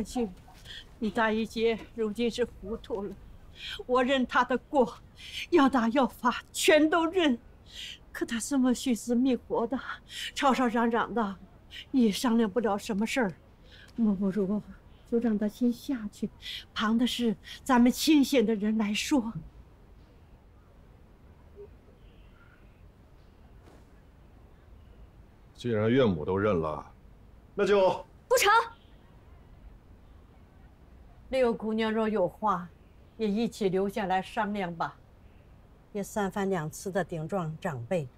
天旭，你大姨姐如今是糊涂了。我认她的过，要打要罚全都认。可她这么寻死觅活的，吵吵嚷嚷的，也商量不了什么事儿。莫不如就让她先下去，旁的事咱们清闲的人来说。既然岳母都认了，那就不成。六姑娘若有话。也一起留下来商量吧，别三番两次的顶撞长辈。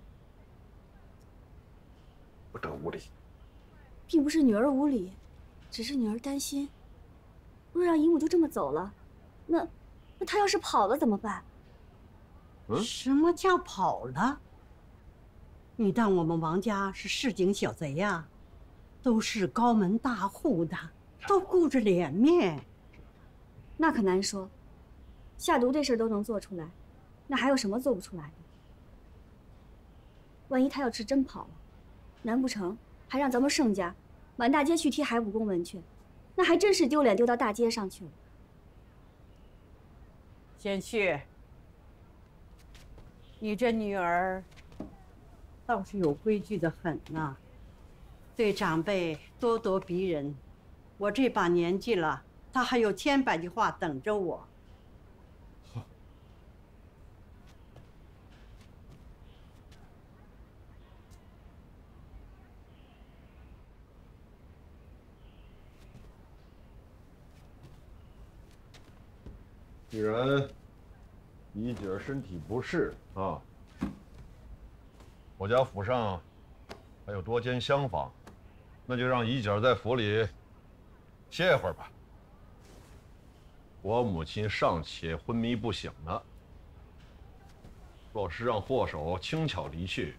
不得无礼，并不是女儿无礼，只是女儿担心，若让姨母就这么走了，那那她要是跑了怎么办？嗯？什么叫跑了？你当我们王家是市井小贼呀？都是高门大户的，都顾着脸面。那可难说。下毒这事都能做出来，那还有什么做不出来的？万一他要是真跑了，难不成还让咱们盛家满大街去贴海捕公文去？那还真是丢脸丢到大街上去了。贤婿，你这女儿倒是有规矩的很呐，对长辈咄咄逼人。我这把年纪了，他还有千百句话等着我。既然姨姐身体不适啊，我家府上还有多间厢房，那就让姨姐在府里歇一会儿吧。我母亲尚且昏迷不醒呢，若是让祸首轻巧离去，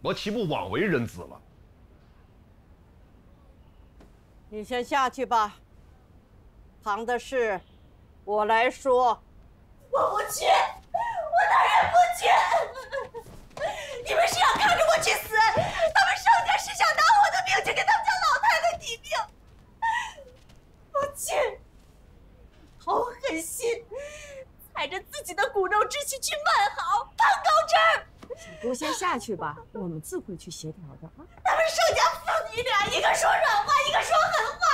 我岂不枉为人子了？你先下去吧，旁的事。我来说，我不去，我当然不去。你们是要看着我去死，他们盛家是想拿我的命去给他们家老太太抵命。母亲，好狠心，踩着自己的骨肉之躯去卖好攀高枝。小姑先下去吧，我们自会去协调的啊。他们盛家父女俩，一个说软话，一个说狠话，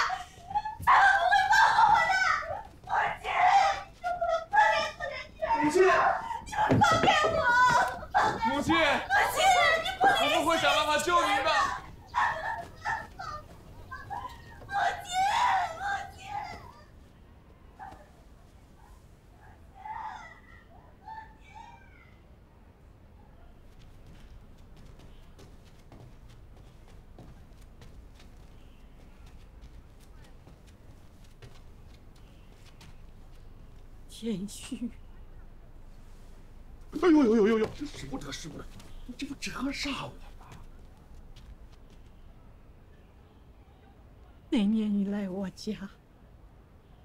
他们不会放过我的。母亲，你们放开我！母亲，母亲，你不我们会想办法救您的。母亲，母亲。谦虚。哎呦呦呦呦呦！使不得，使不得！你这不折煞我吗？那年你来我家，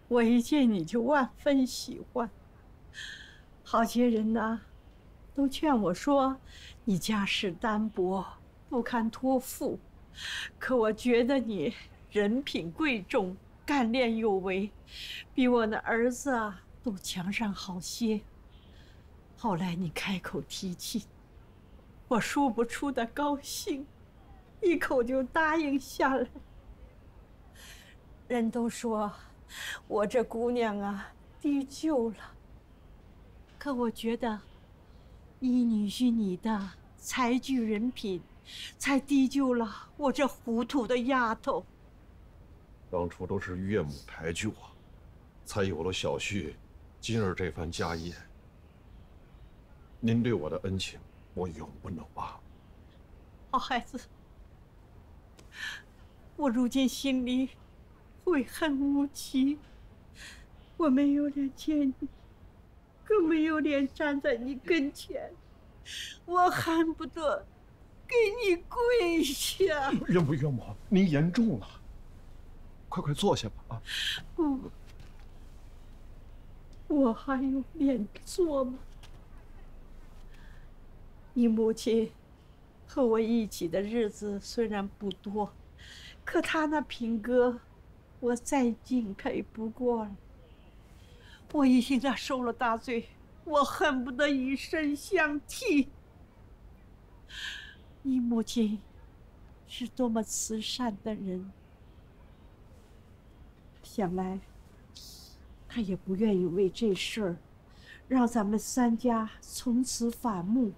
我一见你就万分喜欢。好些人呢，都劝我说你家世单薄，不堪托付。可我觉得你人品贵重，干练有为，比我那儿子啊都强上好些。后来你开口提亲，我说不出的高兴，一口就答应下来。人都说我这姑娘啊低就了，可我觉得依女婿你的才具人品，才低就了我这糊涂的丫头。当初都是岳母抬举我，才有了小婿今日这番家业。您对我的恩情，我永不能忘。好孩子，我如今心里悔恨无期，我没有脸见你，更没有脸站在你跟前。我恨不得给你跪下。岳母岳母，您言重了，快快坐下吧啊！不，我还有脸做吗？你母亲和我一起的日子虽然不多，可她那品格，我再敬佩不过了。我已经她受了大罪，我恨不得以身相替。你母亲是多么慈善的人，想来他也不愿意为这事儿让咱们三家从此反目，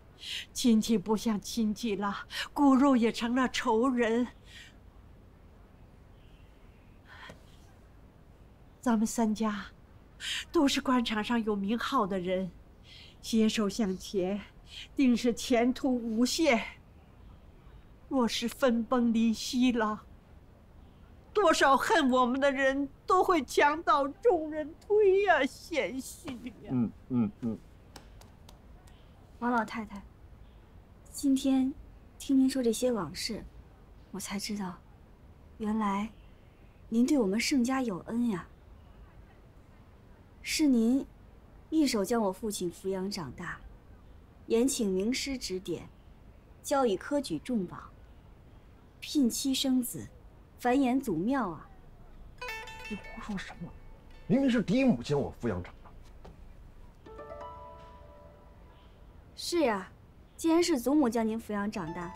亲戚不像亲戚了，骨肉也成了仇人。咱们三家都是官场上有名号的人，携手向前，定是前途无限。若是分崩离析了，多少恨我们的人都会墙倒众人推呀，贤婿呀！嗯嗯嗯，王老太太，今天听您说这些往事，我才知道，原来您对我们盛家有恩呀。是您一手将我父亲抚养长大，严请名师指点，教以科举重榜。聘妻生子，繁衍祖庙啊！你胡说什么？明明是嫡母将我抚养长大。是呀，既然是祖母将您抚养长大，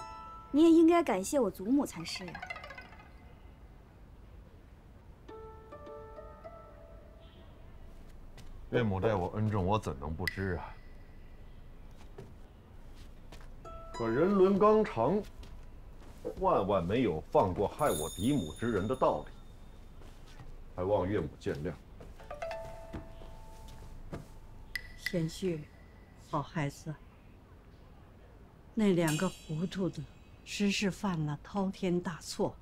你也应该感谢我祖母才是呀。岳母待我恩重，我怎能不知啊？可人伦纲常，万万没有放过害我嫡母之人的道理，还望岳母见谅。贤婿，好孩子，那两个糊涂的，实是犯了滔天大错，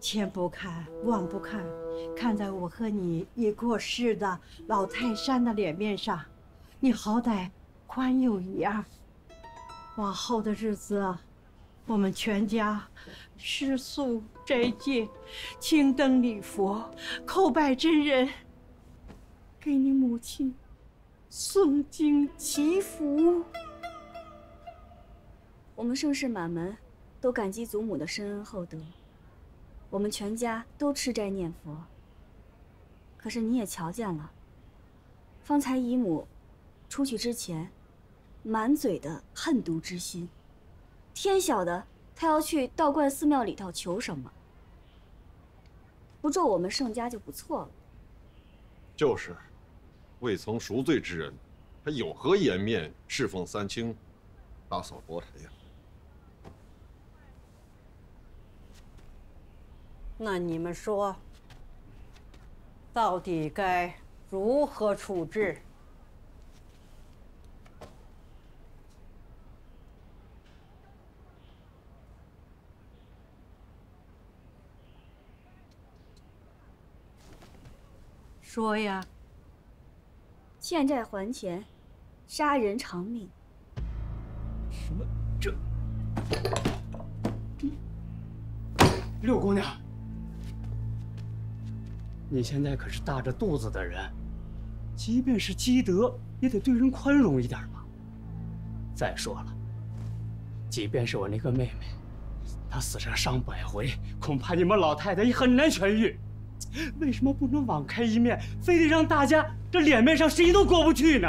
千不看万不看，看在我和你已过世的老泰山的脸面上，你好歹宽宥一二。往后的日子，我们全家吃素斋戒，青灯礼佛，叩拜真人，给你母亲诵经祈福。我们盛世满门都感激祖母的深恩厚德，我们全家都吃斋念佛。可是你也瞧见了，方才姨母出去之前，满嘴的恨毒之心，天晓得他要去道观寺庙里头求什么。不咒我们盛家就不错了。就是，未曾赎罪之人，他有何颜面侍奉三清，打扫佛台呀？那你们说，到底该如何处置？说呀！欠债还钱，杀人偿命。什么？这六姑娘，你现在可是大着肚子的人，即便是积德，也得对人宽容一点吧。再说了，即便是我那个妹妹，她死上上百回，恐怕你们老太太也很难痊愈。为什么不能网开一面，非得让大家这脸面上谁都过不去呢？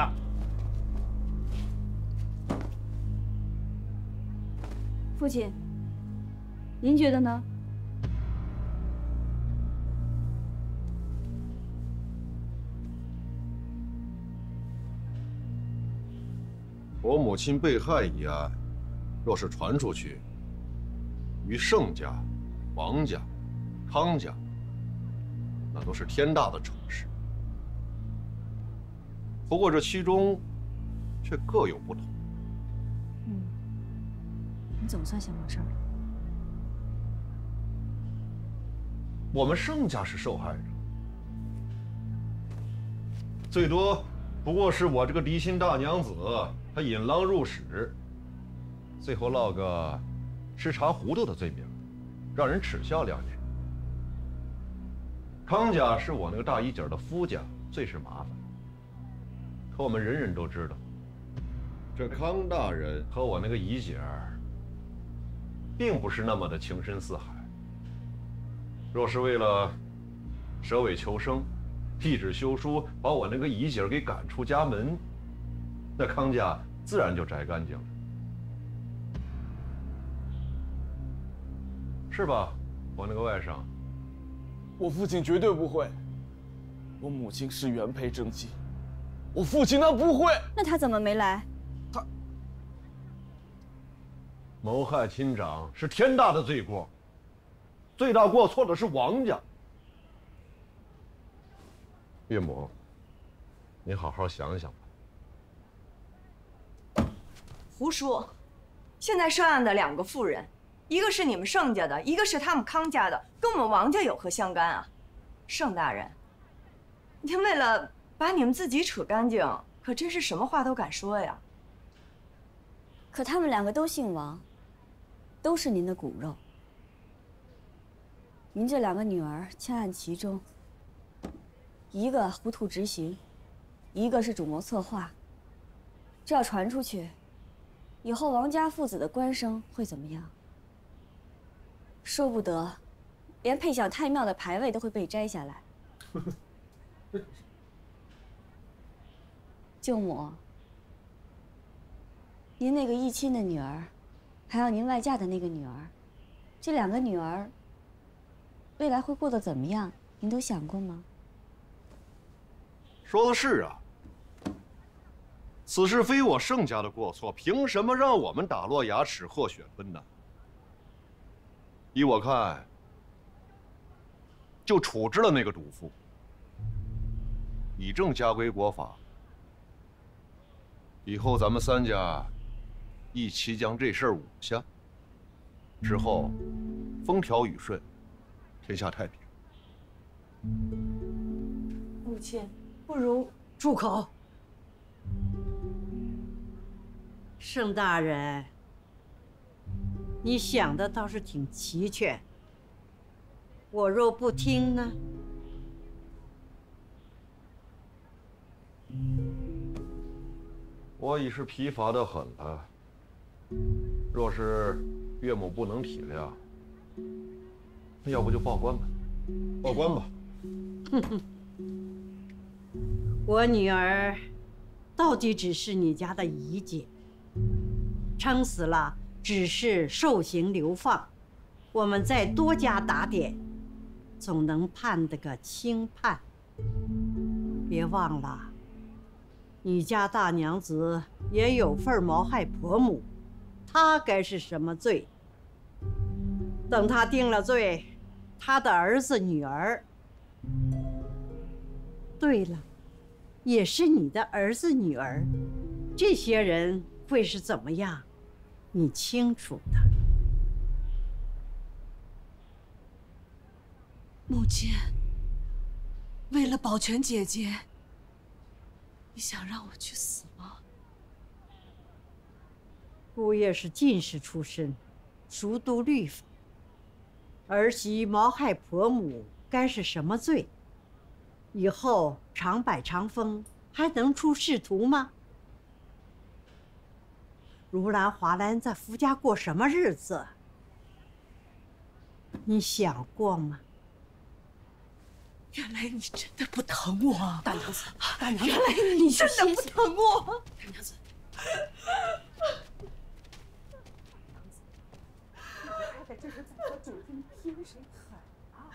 父亲，您觉得呢？我母亲被害一案，若是传出去，于盛家、王家、康家，那都是天大的丑事。不过这其中，却各有不同。嗯，你总算想到这儿了。我们盛家是受害者，最多不过是我这个嫡亲大娘子，她引狼入室，最后落个吃茶糊涂的罪名，让人耻笑两年。康家是我那个大姨姐的夫家，最是麻烦。可我们人人都知道，这康大人和我那个姨姐儿，并不是那么的情深似海。若是为了舍尾求生，一纸休书把我那个姨姐儿给赶出家门，那康家自然就摘干净了，是吧，我那个外甥？我父亲绝对不会。我母亲是原配正妻，我父亲他不会。那他怎么没来？他谋害亲长是天大的罪过，最大过错的是王家。岳母，你好好想想吧。胡叔！现在涉案的两个妇人，一个是你们盛家的，一个是他们康家的，跟我们王家有何相干啊？盛大人，您为了把你们自己扯干净，可真是什么话都敢说呀！可他们两个都姓王，都是您的骨肉。您这两个女儿牵案其中，一个糊涂执行，一个是主谋策划。这要传出去，以后王家父子的官声会怎么样？说不得，连配享太庙的牌位都会被摘下来。舅母，您那个义亲的女儿，还有您外嫁的那个女儿，这两个女儿未来会过得怎么样？您都想过吗？说的是啊，此事非我盛家的过错，凭什么让我们打落牙齿和血吞呢？依我看，就处置了那个主妇，以正家规国法。以后咱们三家一起将这事儿捂下，之后风调雨顺，天下太平。母亲，不如住口。盛大人，你想的倒是挺齐全。我若不听呢？我已是疲乏的很了。若是岳母不能体谅，那要不就报官吧，报官吧。哼哼我女儿到底只是你家的姨姐，撑死了只是受刑流放，我们再多加打点，总能判得个轻判。别忘了，你家大娘子也有份谋害婆母，她该是什么罪？等她定了罪，她的儿子女儿。对了。也是你的儿子女儿，这些人会是怎么样？你清楚的。母亲，为了保全姐姐，你想让我去死吗？姑爷是进士出身，熟读律法。儿媳谋害婆母，该是什么罪？以后长柏长风还能出仕途吗？如兰、华兰在福家过什么日子？你想过吗？原来你真的不疼我，大娘子，大娘子，原来你真的不疼我，大娘子。还在这是在我主君听谁狠啊？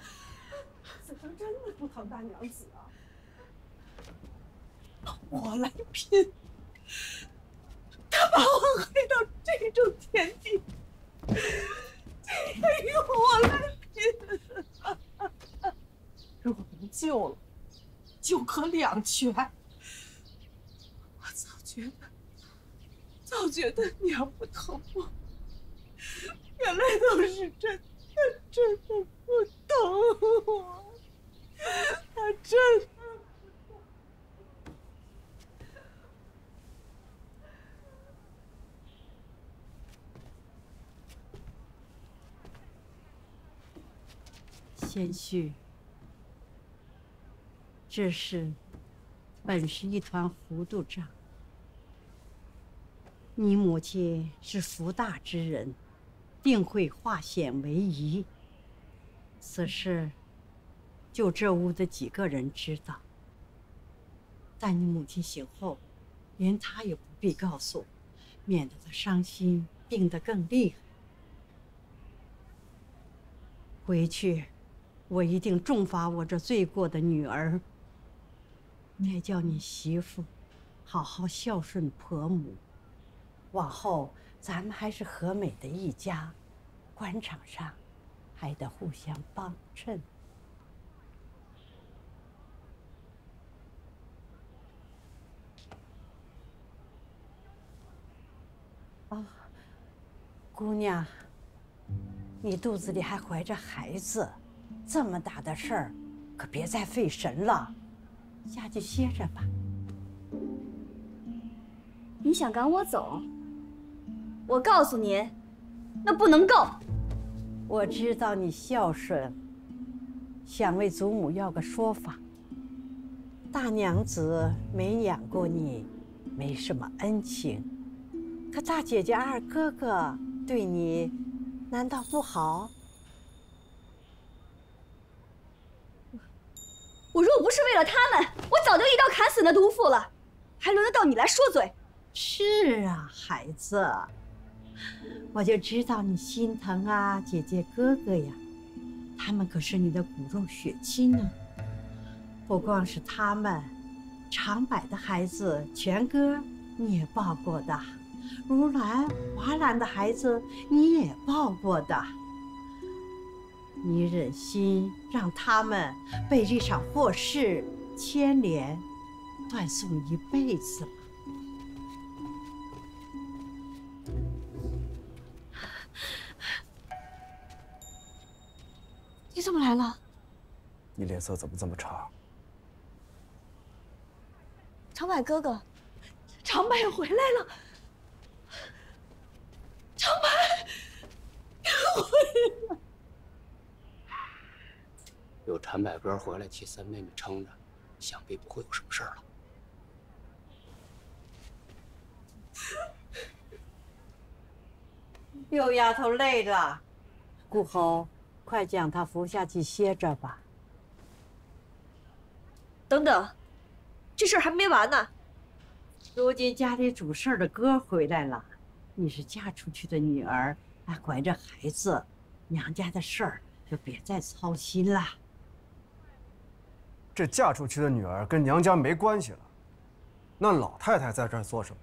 此生真的不疼大娘子啊！我来拼，他把我害到这种田地，今天由我来拼。如果能救了，就可两全。我早觉得，早觉得娘不疼我，原来都是真的，真的不疼我，他真的。谦虚，这事本是一团糊涂账。你母亲是福大之人，定会化险为夷。此事就这屋的几个人知道，但你母亲醒后，连她也不必告诉，免得她伤心，病得更厉害。回去，我一定重罚我这罪过的女儿。再叫你媳妇好好孝顺婆母。往后咱们还是和美的一家，官场上还得互相帮衬。啊，姑娘，你肚子里还怀着孩子，这么大的事儿，可别再费神了，下去歇着吧。你想赶我走？我告诉您，那不能够。我知道你孝顺，想为祖母要个说法。大娘子没养过你，没什么恩情。可大姐姐、二哥哥对你，难道不好？我若不是为了他们，我早就一刀砍死那毒妇了，还轮得到你来说嘴？是啊，孩子。我就知道你心疼啊，姐姐哥哥呀，他们可是你的骨肉血亲呢。不光是他们，长柏的孩子全哥你也抱过的，如兰、华兰的孩子你也抱过的。你忍心让他们被这场祸事牵连，断送一辈子吗？你怎么来了？你脸色怎么这么差？长柏哥哥，长柏回来了。长柏回来了。有陈百哥回来替三妹妹撑着，想必不会有什么事儿了。六丫头累了，顾侯。快将她扶下去歇着吧。等等，这事儿还没完呢。如今家里主事的哥回来了，你是嫁出去的女儿，还怀着孩子，娘家的事儿就别再操心了。这嫁出去的女儿跟娘家没关系了，那老太太在这儿做什么？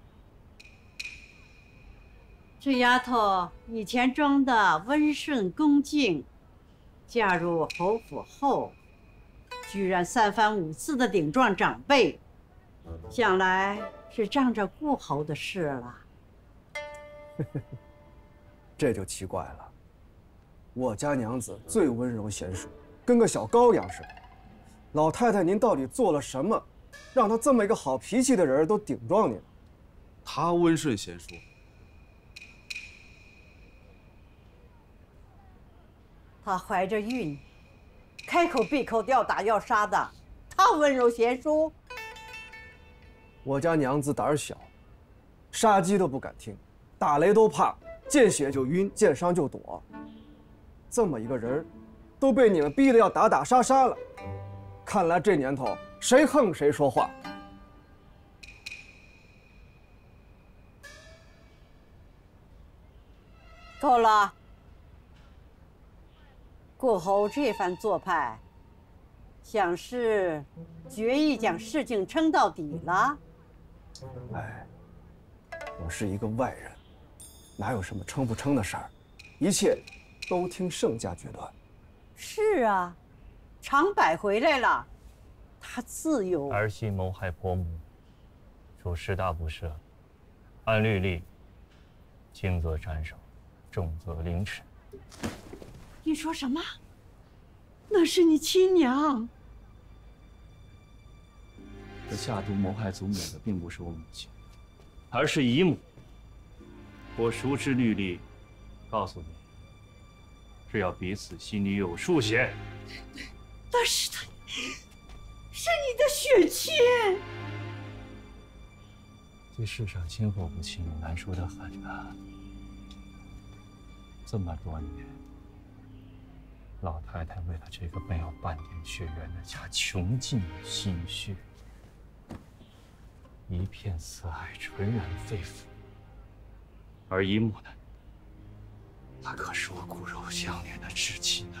这丫头以前装的温顺恭敬。嫁入侯府后，居然三番五次的顶撞长辈，想来是仗着顾侯的事了。这就奇怪了，我家娘子最温柔贤淑，跟个小羔羊似的。老太太，您到底做了什么，让她这么一个好脾气的人都顶撞您？她温顺贤淑。她怀着孕，开口闭口要打要杀的，她温柔贤淑。我家娘子胆儿小，杀鸡都不敢听，打雷都怕，见血就晕，见伤就躲。这么一个人，都被你们逼得要打打杀杀了。看来这年头，谁横谁说话。够了。顾侯这番做派，想是决意将事情撑到底了。哎，我是一个外人，哪有什么撑不撑的事儿？一切都听盛家决断。是啊，长柏回来了，他自有。儿媳谋害婆母，属十大不赦，按律例，轻则斩首，重则凌迟。你说什么？那是你亲娘。这下毒谋害祖母的并不是我母亲，而是姨母。我熟知律例，告诉你，是要彼此心里有数些。那是他，是你的血亲。这世上亲或不亲，难说的很啊。这么多年，老太太为了这个没有半点血缘的家，穷尽心血，一片慈爱纯然肺腑。而姨母呢？她可是我骨肉相连的至亲啊！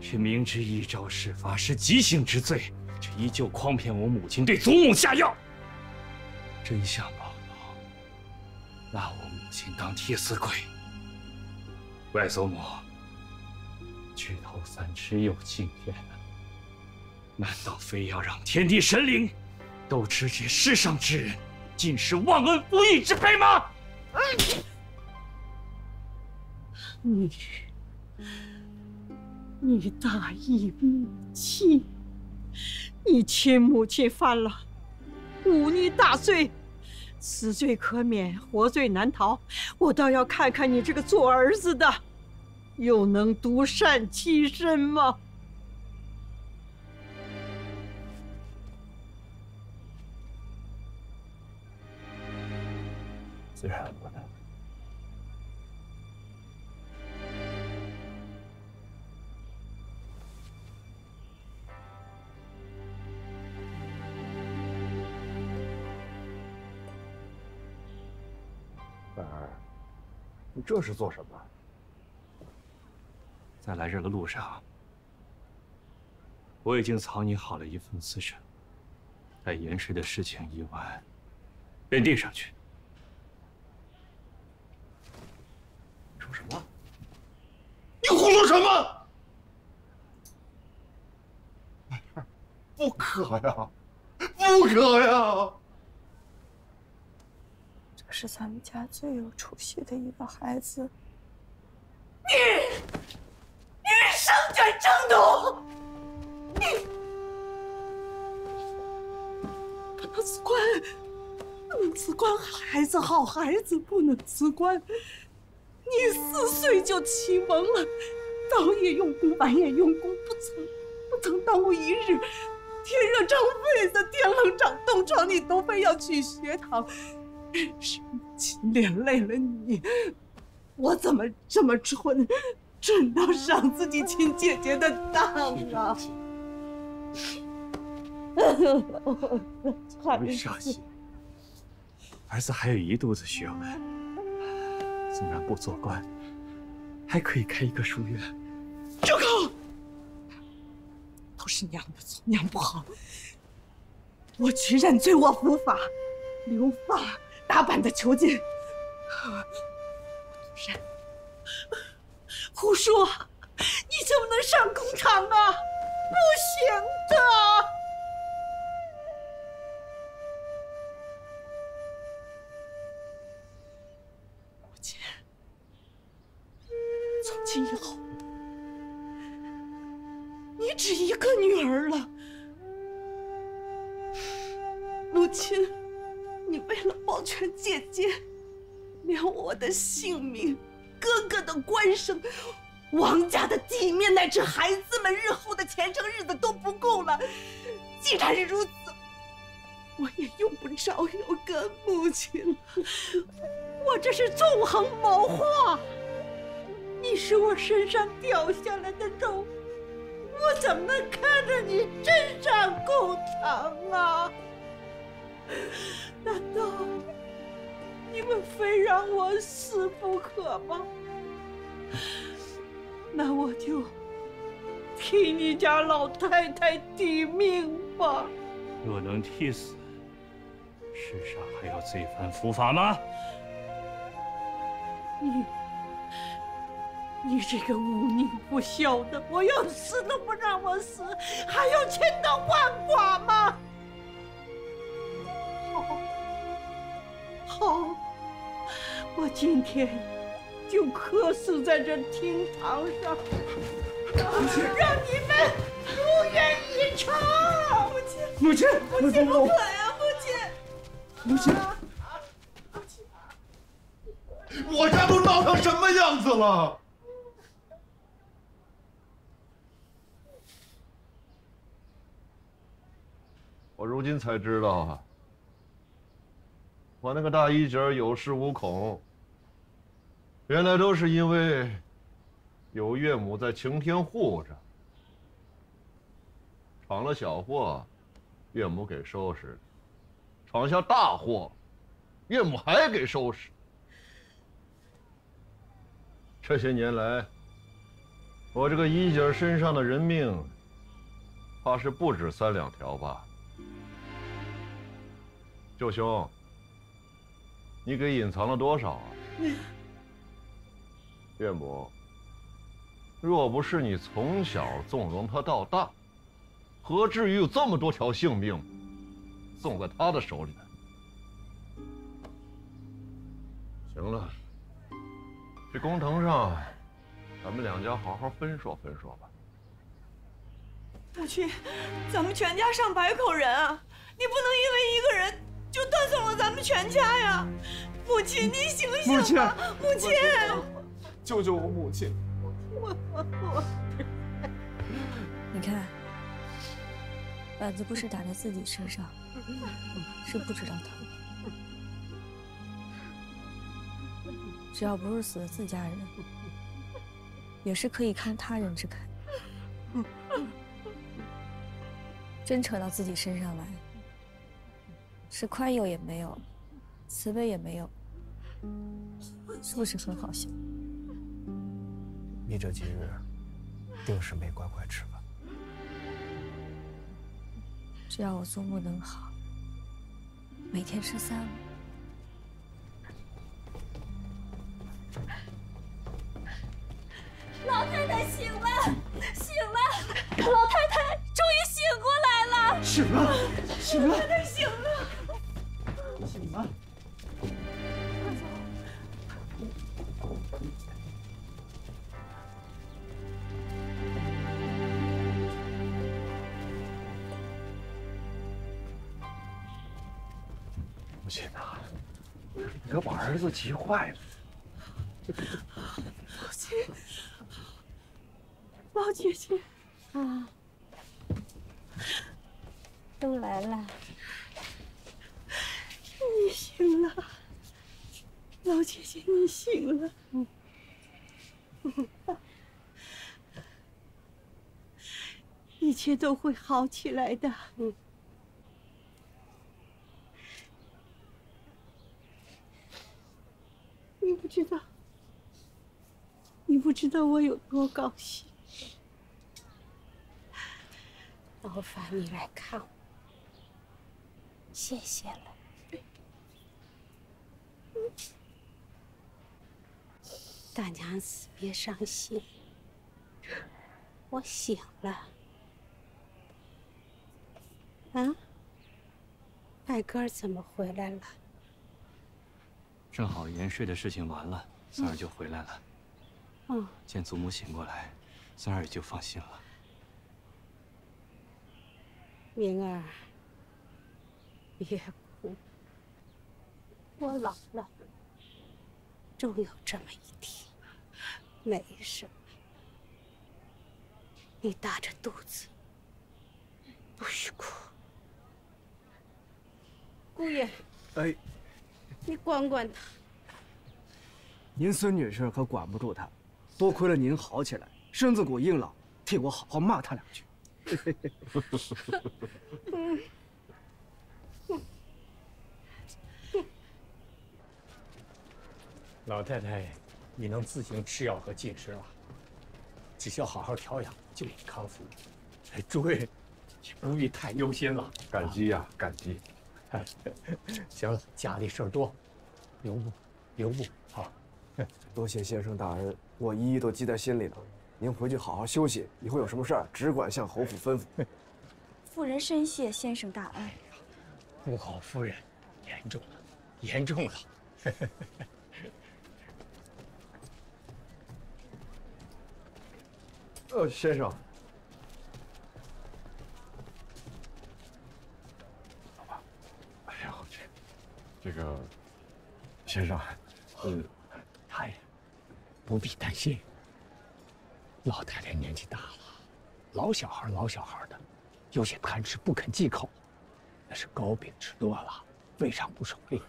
却明知一朝事发是极刑之罪，却依旧诓骗我母亲对祖母下药。真相暴露，拿我母亲当替死鬼。外祖母，举头三尺有青天，难道非要让天地神灵都知这世上之人？尽是忘恩负义之辈吗？你，你大义母亲，你亲母亲犯了忤逆大罪，死罪可免，活罪难逃。我倒要看看你这个做儿子的，又能独善其身吗？自然不能。这是做什么？在来这的路上，我已经草拟好了一份辞呈，待严氏的事情一完，便递上去。说什么？你胡说什么？不可呀，不可呀！是咱们家最有出息的一个孩子。你，你是圣卷正奴，你不能辞官，不能辞官，孩子好孩子不能辞官。你四岁就启蒙了，早也用功，晚也用功，不曾不曾耽误一日。天热长痱子，天冷长冻疮，你都非要去学堂，是亲连累了你。我怎么这么蠢，蠢到上自己亲姐姐的当啊！不必伤心，儿子还有一肚子学问，纵然不做官，还可以开一个书院。住口！都是娘的错，娘不好。我去认罪，我伏法，留发打板的囚禁。然，胡说！你怎么能上工厂啊？不行的！母亲，从今以后，你只一个女儿了。母亲，你为了保全姐姐，连我的性命、哥哥的官声、王家的体面，乃至孩子们日后的前程日子都不够了。既然如此，我也用不着有个母亲了。我这是纵横谋划，你是我身上掉下来的肉，我怎么能看着你真上公堂啊？难道你们非让我死不可吗？那我就替你家老太太抵命吧。若能替死，世上还有这番伏法吗？你，你这个忤逆不孝的，我要死都不让我死，还要千刀万剐吗？好，我今天就磕死在这厅堂上，让让你们如愿以偿。母亲，母亲，母亲不可呀，母亲，母亲，我家都闹成什么样子了？我如今才知道啊，我那个大衣襟有恃无恐，原来都是因为有岳母在擎天护着，闯了小祸，岳母给收拾；闯下大祸，岳母还给收拾。这些年来，我这个衣襟身上的人命，怕是不止三两条吧。舅兄，你给隐藏了多少啊？岳母，若不是你从小纵容他到大，何至于有这么多条性命送在他的手里呢？行了，这工程上，咱们两家好好分说分说吧。母亲，咱们全家上百口人啊，你不能因为一个人就断送了咱们全家呀！母亲，你醒醒吧！母亲，救救我母亲！我我我，你看，板子不是打在自己身上，是不知道疼。只要不是死了自家人，也是可以看他人之慨。真扯到自己身上来，是宽宥也没有，慈悲也没有，是不是很好笑？你这几日定是没乖乖吃饭。只要我祖母能好，每天吃三碗。老太太醒了，醒了！老太太终于醒过来了，醒了，醒了老太，太醒了。母亲呐，你可把儿子急坏了。母亲，老姐姐，啊，都来了。醒了，老姐姐，你醒了。一切都会好起来的。你不知道，你不知道我有多高兴。劳烦你来看我，谢谢了。大娘子，别伤心，我醒了。啊，白鸽儿怎么回来了？正好盐税的事情完了，三儿就回来了。嗯，见祖母醒过来，三儿也就放心了。明儿，别哭，我老了，终有这么一天，没什么。你大着肚子，不许哭。姑爷，哎，你管管他。您孙女士可管不住他，多亏了您好起来，身子骨硬朗，替我好好骂他两句。老太太，你能自行吃药和进食了，只需要好好调养，就已康复。哎，诸位，不必太忧心了。感激呀、感激。行了，家里事儿多，留步，留步好！多谢先生大恩，我一一都记在心里了。您回去好好休息，以后有什么事儿只管向侯府吩咐。妇人深谢先生大恩。不好，夫人，严重了，严重了。呃，先生，哎呦，这这个先生，嗯，太太，不必担心。老太太年纪大了，老小孩老小孩的，有些贪吃不肯忌口，那是糕饼吃多了，胃肠不顺利，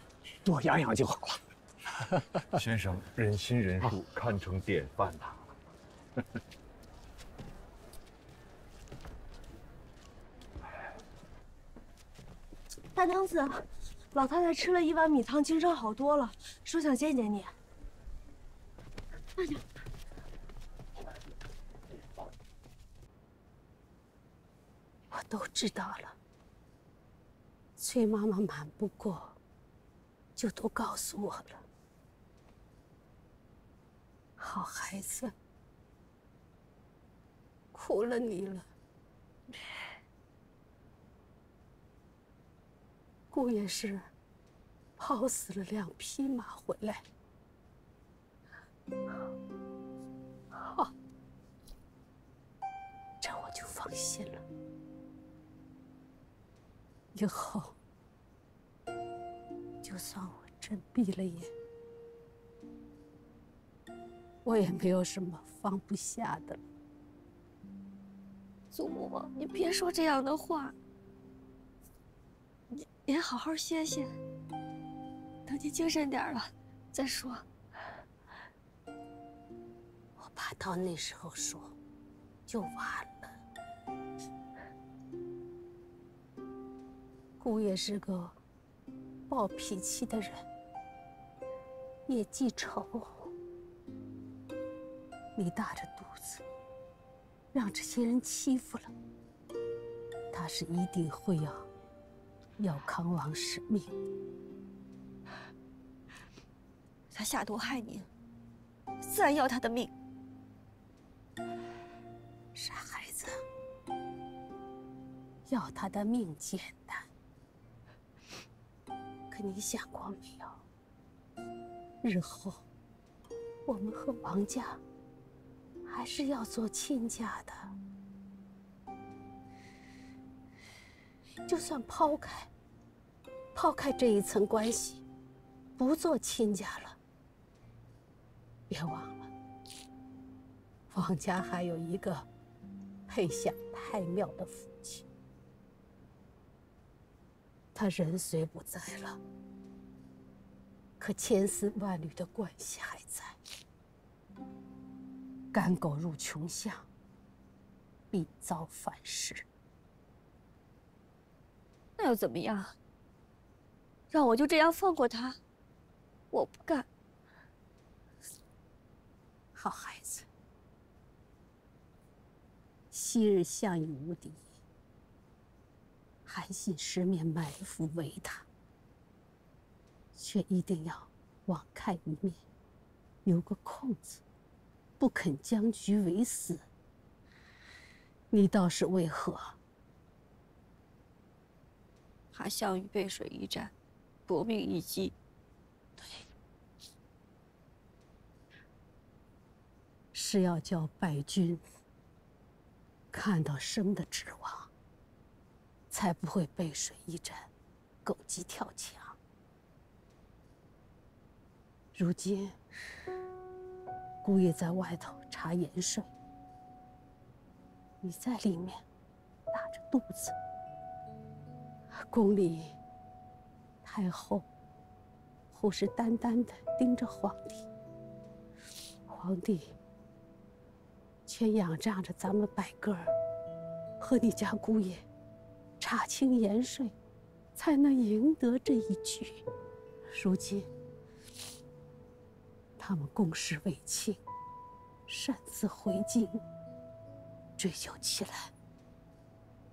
多养养就好了。先生仁心仁术，堪称典范呐。大娘子，老太太吃了一碗米汤，精神好多了，说想见见你。大娘，我都知道了。崔妈妈瞒不过，就都告诉我了。好孩子，苦了你了。姑爷是跑死了两匹马回来。好，这我就放心了。以后，就算我真闭了眼，我也没有什么放不下的了。祖母，你别说这样的话。您好好歇歇，等您精神点了再说。我怕到那时候说，就晚了。姑爷是个暴脾气的人，也记仇。你大着肚子，让这些人欺负了，他是一定会要要康王使命。他下毒害你，自然要他的命。傻孩子，要他的命简单。可你想过没有？日后我们和王家还是要做亲家的。就算抛开抛开这一层关系，不做亲家了，别忘了，王家还有一个配享太庙的父亲。他人虽不在了，可千丝万缕的关系还在。赶狗入穷巷，必遭反噬。那又怎么样？让我就这样放过他？我不干。好孩子，昔日项羽无敌。韩信十面埋伏围他，却一定要网开一面，留个空子，不肯将局围死。你倒是为何？怕项羽背水一战，夺命一击。对，是要叫败军看到生的指望。才不会背水一战，狗急跳墙。如今，姑爷在外头查盐税，你在里面打着肚子。宫里，太后虎视眈眈的盯着皇帝，皇帝却仰仗着咱们百个儿和你家姑爷。查清盐税，才能赢得这一局。如今，他们共事为亲，擅自回京，追究起来，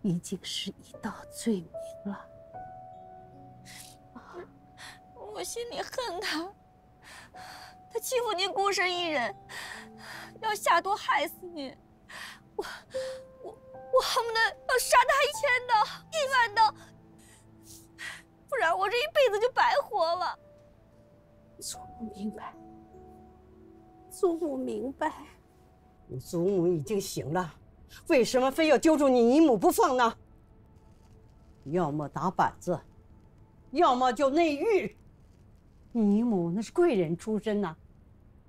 已经是一道罪名了。我心里恨他，他欺负您孤身一人，要下毒害死您，我我。我恨不得要杀他一千刀、一万刀，不然我这一辈子就白活了。祖母明白，祖母明白。你祖母已经醒了，为什么非要揪住你姨母不放呢？要么打板子，要么就内狱。你姨母那是贵人出身呐，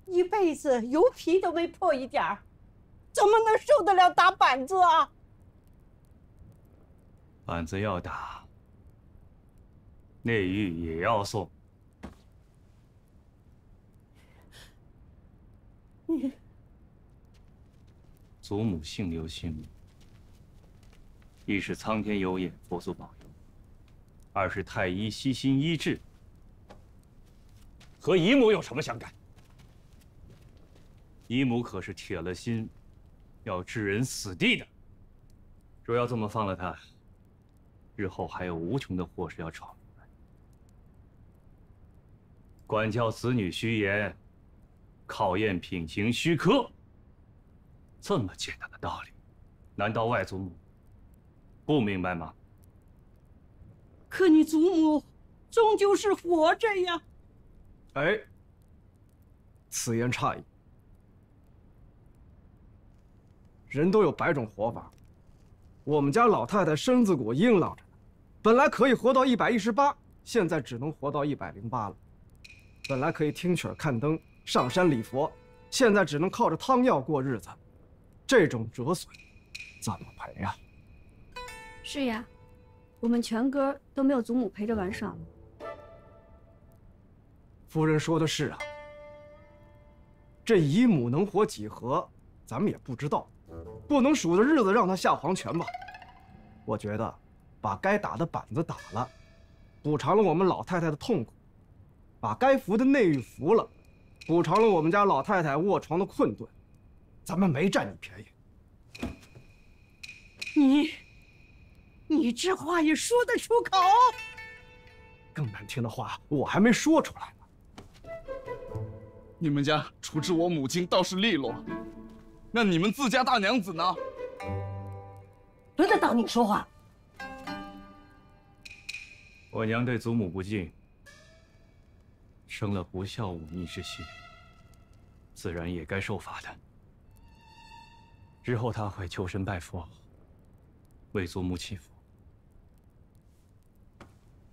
一辈子油皮都没破一点儿，怎么能受得了打板子啊？板子要打，内狱也要送。你祖母姓刘，姓穆，一是苍天有眼，佛祖保佑；二是太医悉心医治，和姨母有什么相干？姨母可是铁了心要置人死地的。若要这么放了他，日后还有无穷的祸事要闯出来。管教子女须严，考验品行须苛。这么简单的道理，难道外祖母不明白吗？可你祖母终究是活着呀！哎，此言差矣。人都有百种活法，我们家老太太身子骨硬朗着呢，本来可以活到一百一十八，现在只能活到一百零八了。本来可以听曲儿看灯、上山礼佛，现在只能靠着汤药过日子。这种折损，怎么赔呀？是呀，我们全哥都没有祖母陪着玩耍了。夫人说的是啊，这姨母能活几何，咱们也不知道。不能数着日子让她下黄泉吧？我觉得，把该打的板子打了，补偿了我们老太太的痛苦；把该服的内狱服了，补偿了我们家老太太卧床的困顿。咱们没占你便宜。你，你这话也说得出口？更难听的话我还没说出来呢。你们家处置我母亲倒是利落。那你们自家大娘子呢？轮得到你说话？我娘对祖母不敬，生了不孝忤逆之心，自然也该受罚的。日后她会求神拜佛，为祖母祈福。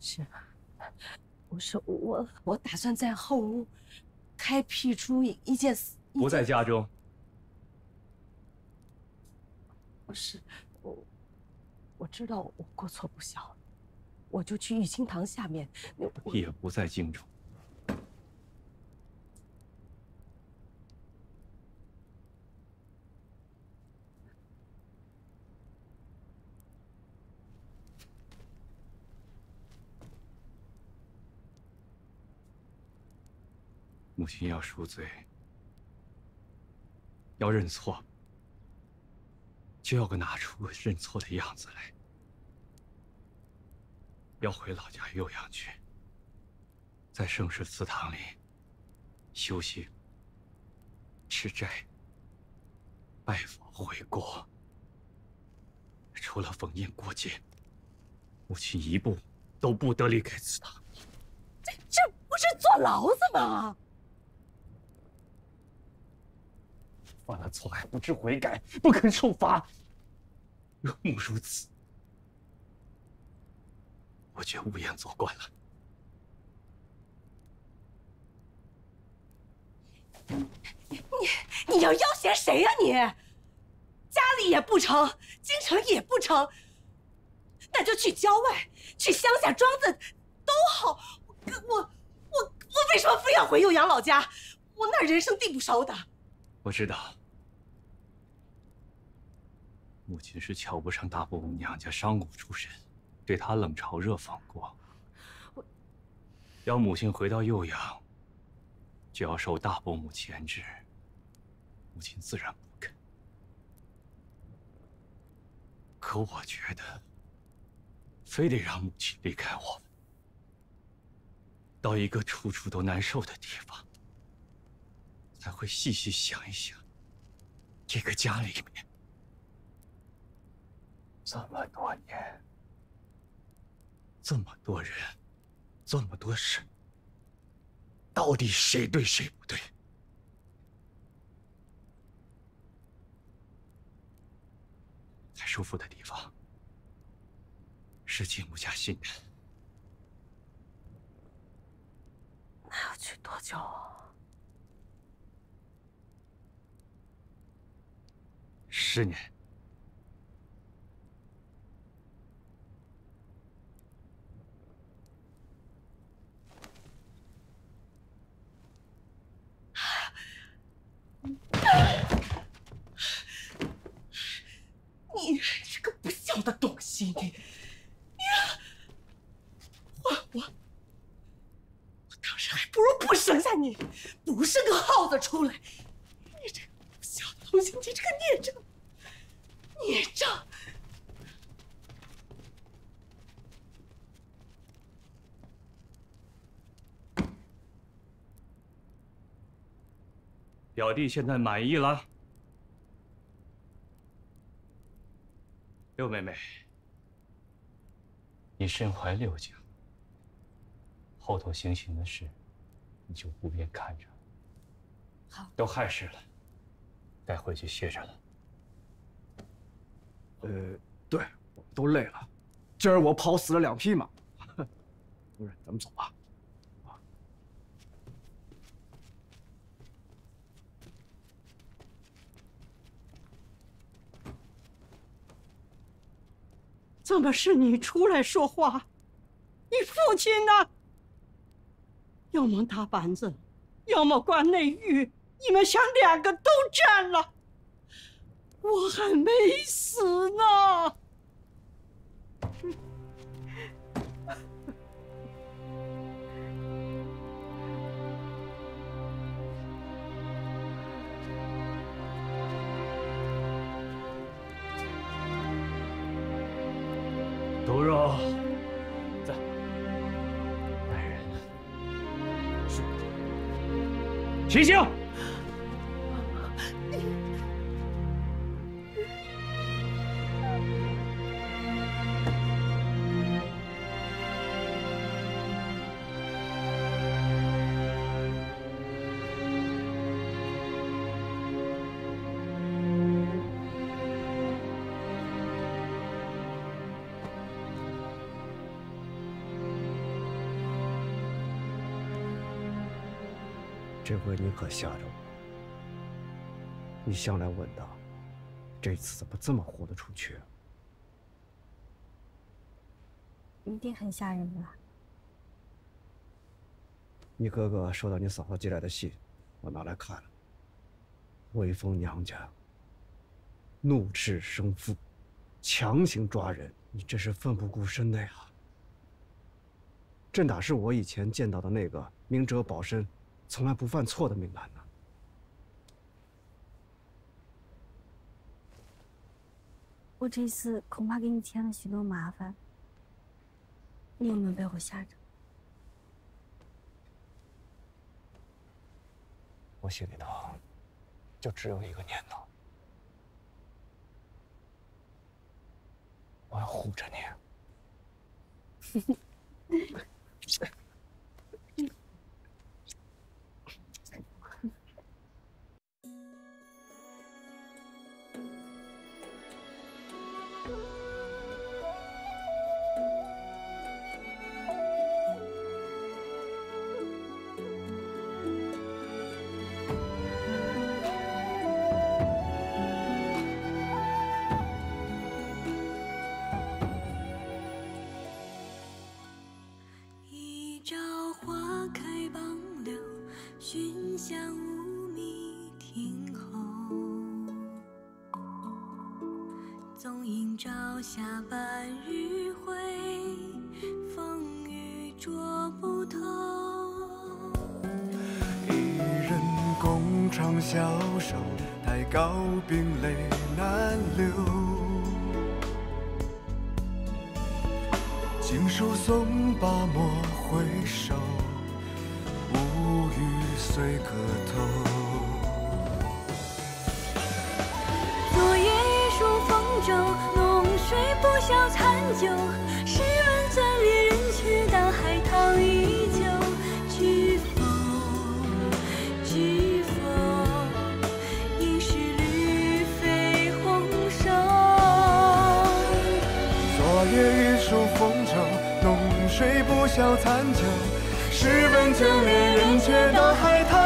是，我是我，我打算在后屋开辟出一一间。不在家中。不是我，我知道我过错不小，我就去玉清堂下面。也不在京中。母亲要赎罪，要认错。就要个拿出认错的样子来，要回老家酉阳去，在盛世祠堂里修行、吃斋、拜佛、悔过。除了逢年过节，母亲一步都不得离开祠堂。这这不是坐牢子吗？犯了错还不知悔改，不肯受罚。若母如此，我绝无颜做官了。你你要要挟谁呀你？家里也不成，京城也不成，那就去郊外，去乡下庄子都好。我我我为什么非要回酉阳老家？我那人生地不熟的。我知道，母亲是瞧不上大伯母娘家商贾出身，对她冷嘲热讽过。要母亲回到酉阳，就要受大伯母牵制，母亲自然不肯。可我觉得，非得让母亲离开我们，到一个处处都难受的地方。才会细细想一想，这个家里面这么多年，这么多人，这么多事，到底谁对谁不对？最舒服的地方是继母家心的。那要去多久？十年，弟弟，娘，我，我当时还不如不生下你，不是个耗子出来。你这个不孝童心，你这个孽障，孽障！表弟现在满意了，六妹妹。你身怀六甲，后头行刑的事，你就不便看着。好，都亥时了，该回去歇着了。呃，对，我们都累了。今儿我跑死了两匹马，夫人，咱们走吧。怎么是你出来说话？你父亲呢？要么打板子，要么关内狱，你们想两个都占了，我还没死呢。可吓着我了。你向来稳当，这次怎么这么豁得出去？一定很吓人吧？你哥哥收到你嫂嫂寄来的信，我拿来看了。威风娘家怒斥生父，强行抓人，你这是奋不顾身的呀！这哪是我以前见到的那个明哲保身、从来不犯错的明兰呢？我这次恐怕给你添了许多麻烦，你有没有被我吓着？我心里头就只有一个念头，我要护着你。纵饮朝霞半日晖，风雨捉不透。一人共长消瘦，太高冰泪难流。经书送罢莫回首，无语随歌头。浓睡不消残酒。试问怎恋人，却道海棠依旧。知否？知否？应是绿肥红瘦。昨夜雨疏风骤，浓睡不消残酒。试问怎恋人，却道海棠